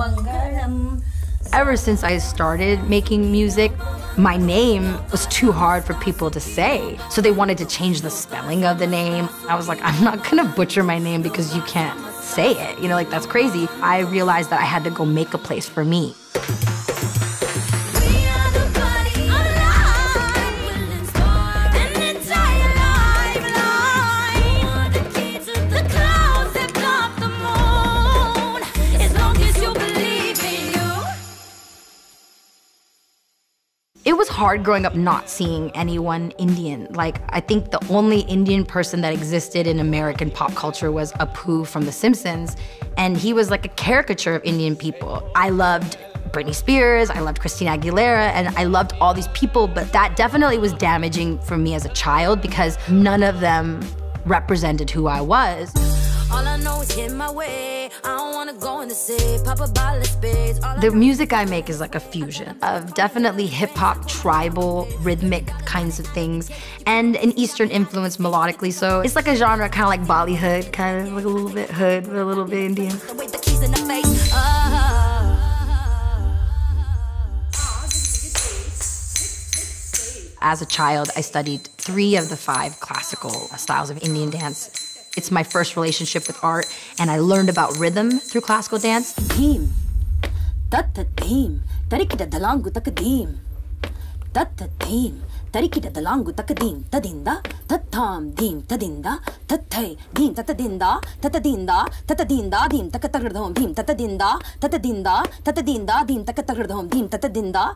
Mangalam. Ever since I started making music, my name was too hard for people to say. So they wanted to change the spelling of the name. I was like, I'm not gonna butcher my name because you can't say it. You know, like that's crazy. I realized that I had to go make a place for me. Hard growing up not seeing anyone Indian. Like, I think the only Indian person that existed in American pop culture was Apu from The Simpsons, and he was like a caricature of Indian people. I loved Britney Spears, I loved Christina Aguilera, and I loved all these people, but that definitely was damaging for me as a child because none of them represented who I was. All I know is hit my way. I don't wanna go in the sea. Pop a bottle of spades. The music I make is like a fusion of definitely hip hop, tribal, rhythmic kinds of things, and an Eastern influence melodically. So it's like a genre kind of like Bollywood, kind of like a little bit hood, but a little bit Indian. the way the keys in the face. As a child, I studied three of the five classical styles of Indian dance. It's my first relationship with art, and I learned about rhythm through classical dance. Deem. Tatta deem. Tarikida dalangu takadeem. Tatta deem. Tarikida dalangu takadeem. Tadinda. Tattam deem. Tadinda. Tattai. Deem. Tatadinda. Tatadinda. Tatadinda. Takatagardhom. Deem. Tatadinda. Tatadinda. Tatadinda. Takatagardhom. Deem. Tatadinda.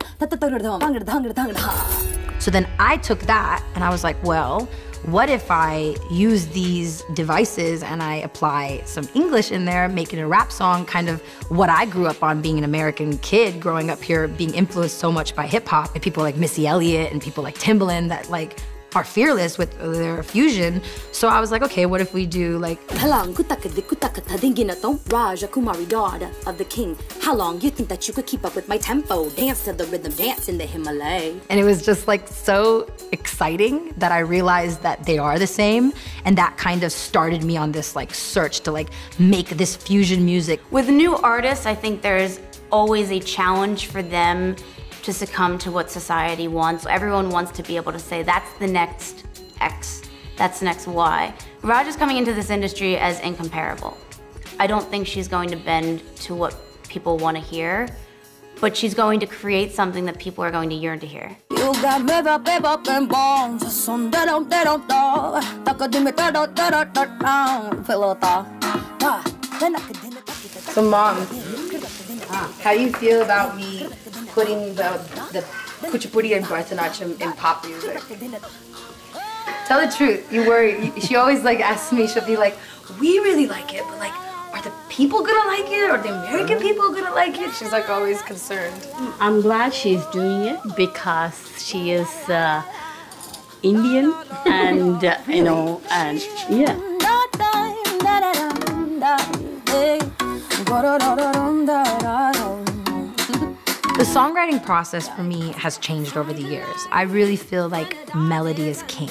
So then I took that and I was like, well, what if I use these devices and I apply some English in there, making a rap song, kind of what I grew up on being an American kid, growing up here, being influenced so much by hip hop and people like Missy Elliott and people like Timbaland that like are fearless with their fusion. So I was like, okay, what if we do like Halang kutaka de kutaka tadinginato Raja Kumari daughter of the king. How long you think that you could keep up with my tempo? Dance to the rhythm, dance in the Himalay. And it was just like so exciting that I realized that they are the same. And that kind of started me on this like search to like make this fusion music. With new artists, I think there's always a challenge for them to succumb to what society wants. Everyone wants to be able to say, that's the next X, that's the next Y. Raj is coming into this industry as incomparable. I don't think she's going to bend to what people want to hear, but she's going to create something that people are going to yearn to hear. You got me up, babe, up and bones. Son da. Taka da da da da da da. Da. So mom, how do you feel about me putting the the kuchipudi and Bharatanatyam in pop music? Tell the truth. You worry. She always like asks me. She'll be like, "We really like it, but like, are the people gonna like it? Are the American people gonna like it?" She's like always concerned. I'm glad she's doing it because she is uh, Indian and uh, you know and yeah. The songwriting process for me has changed over the years. I really feel like melody is king.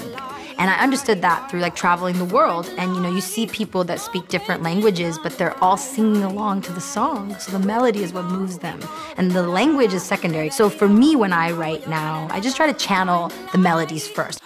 And I understood that through like traveling the world. And you know, you see people that speak different languages, but they're all singing along to the song. So the melody is what moves them. And the language is secondary. So for me, when I write now, I just try to channel the melodies first.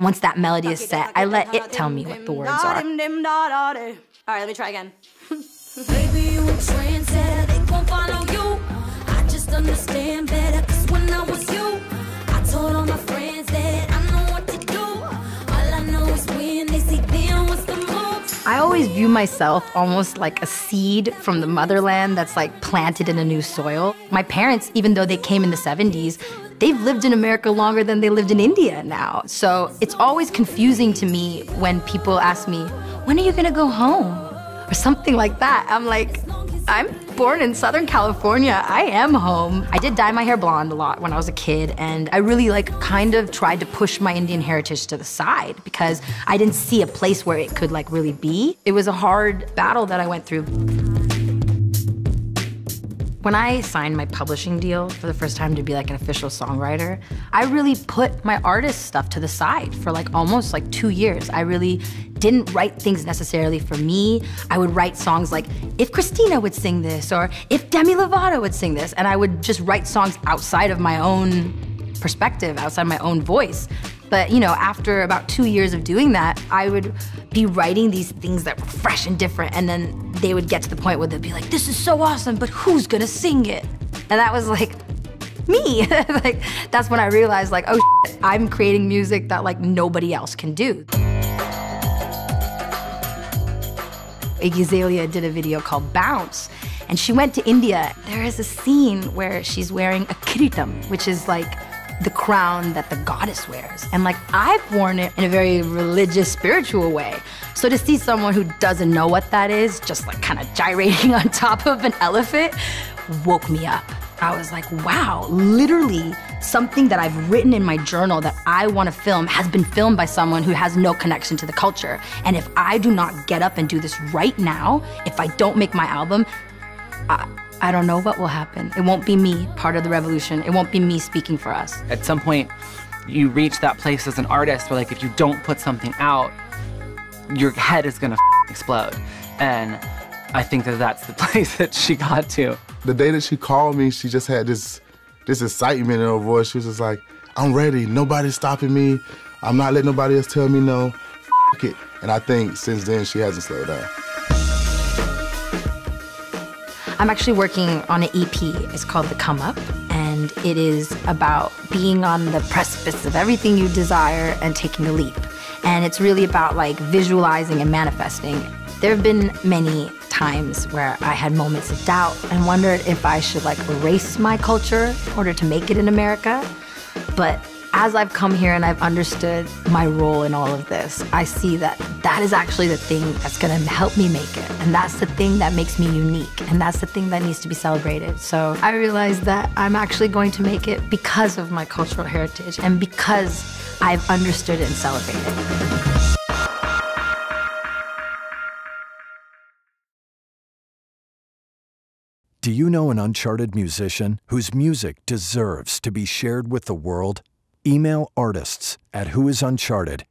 Once that melody is set, I let it tell me what the words are. Dim dim da da de. All right, let me try again. Baby, you a trendsetter, they gon' follow you. I just understand better, cause when I was you, I told all my friends that I know what to do. All I know is when they see them, what's the move? I always view myself almost like a seed from the motherland that's like planted in a new soil. My parents, even though they came in the 70s, they've lived in America longer than they lived in India now. So it's always confusing to me when people ask me, when are you gonna go home? Or something like that. I'm like, I'm born in Southern California. I am home. I did dye my hair blonde a lot when I was a kid, and I really like kind of tried to push my Indian heritage to the side because I didn't see a place where it could like really be. It was a hard battle that I went through. When I signed my publishing deal for the first time to be like an official songwriter, I really put my artist stuff to the side for like almost like two years. I really didn't write things necessarily for me. I would write songs like, if Christina would sing this, or if Demi Lovato would sing this, and I would just write songs outside of my own perspective, outside my own voice. But you know, after about two years of doing that, I would be writing these things that were fresh and different, and then they would get to the point where they'd be like, "This is so awesome, but who's gonna sing it?" And that was like me. like that's when I realized, like, oh, shit, I'm creating music that like nobody else can do. Iggy Azalea did a video called Bounce, and she went to India. There is a scene where she's wearing a kiritam, which is like the crown that the goddess wears. And like I've worn it in a very religious, spiritual way. So to see someone who doesn't know what that is, just like kind of gyrating on top of an elephant, woke me up. I was like, wow, literally something that I've written in my journal that I want to film has been filmed by someone who has no connection to the culture. And if I do not get up and do this right now, if I don't make my album, I, I don't know what will happen. It won't be me part of the revolution. It won't be me speaking for us. At some point, you reach that place as an artist where, like, if you don't put something out, your head is gonna explode. And I think that that's the place that she got to. The day that she called me, she just had this this excitement in her voice. She was just like, "I'm ready. Nobody's stopping me. I'm not letting nobody else tell me no. F it." And I think since then she hasn't slowed down. I'm actually working on an EP. It's called The Come Up, and it is about being on the precipice of everything you desire and taking a leap. And it's really about like visualizing and manifesting. There have been many times where I had moments of doubt and wondered if I should like erase my culture in order to make it in America. But as I've come here and I've understood my role in all of this, I see that that is actually the thing that's gonna help me make it. And that's the thing that makes me unique. And that's the thing that needs to be celebrated. So I realized that I'm actually going to make it because of my cultural heritage and because I've understood it and celebrated it. Do you know an uncharted musician whose music deserves to be shared with the world? Email artists at whoisuncharted